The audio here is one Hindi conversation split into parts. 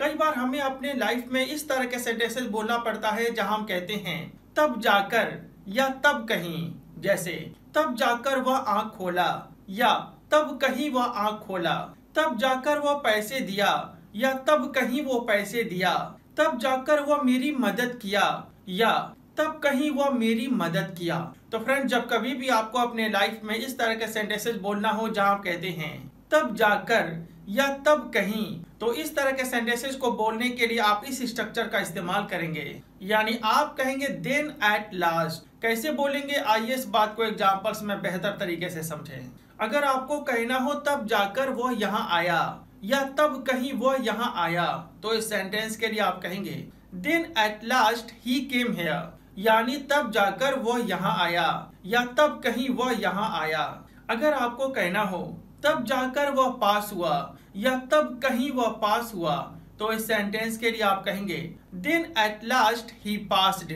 कई बार हमें अपने लाइफ में इस तरह के सेंटेंसेस बोलना पड़ता है, जहाँ हम कहते हैं, तब जाकर या तब कहीं जैसे, तब जाकर वह आँख खोला या, तब कहीं वह आँख खोला तब जाकर वह पैसे दिया या, तब कहीं वो पैसे दिया तब जाकर वह मेरी मदद किया या, तब कहीं वह मेरी मदद किया तो फ्रेंड जब कभी भी आपको अपने लाइफ में इस तरह के सेंटेंसेस बोलना हो, जहाँ कहते हैं तब जाकर या तब कहीं। तो इस तरह के सेंटेंसेस को बोलने के लिए आप इस स्ट्रक्चर का इस्तेमाल करेंगे। यानी आप कहेंगे देन एट लास्ट कैसे बोलेंगे? आइए इस बात को एग्जाम्पल्स में बेहतर तरीके से समझें। अगर आपको कहना हो, तब जाकर वो यहाँ आया, या तब कहीं वो यहाँ आया तो इस सेंटेंस के लिए आप कहेंगे then at last he came here यानी तब जाकर वो यहाँ आया, या तब कहीं वो यहाँ आया। अगर आपको कहना हो तब जाकर वह पास हुआ, या तब कहीं वह पास हुआ तो इस सेंटेंस के लिए आप कहेंगे, then at last he passed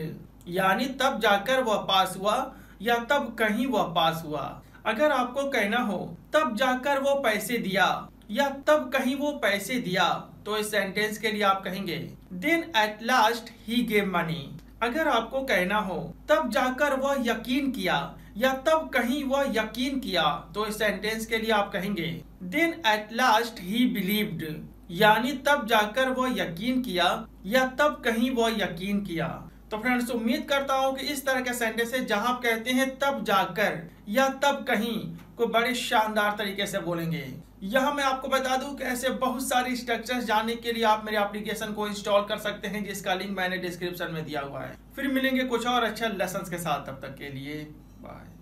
यानी तब जाकर वह पास हुआ, या तब कहीं वह पास हुआ। अगर आपको कहना हो, तब जाकर वो पैसे दिया, या तब कहीं वो पैसे दिया तो इस सेंटेंस के लिए आप कहेंगे, then at last he gave money अगर आपको कहना हो, तब जाकर वह यकीन किया, या तब कहीं वह यकीन किया तो इस सेंटेंस के लिए आप कहेंगे then at last he believed यानी तब जाकर वह यकीन किया, या तब कहीं वह यकीन किया। तो फ्रेंड्स उम्मीद करता हूँ कि इस तरह के सेंटेंस है जहाँ आप कहते हैं तब जाकर, या तब कहीं। को बड़े शानदार तरीके से बोलेंगे। यह मैं आपको बता दूँ कि ऐसे बहुत सारी स्ट्रक्चर्स जानने के लिए आप मेरे एप्लीकेशन को इंस्टॉल कर सकते हैं, जिसका लिंक मैंने डिस्क्रिप्शन में दिया हुआ है। फिर मिलेंगे कुछ और अच्छे लेसन के साथ, तब तक के लिए बाय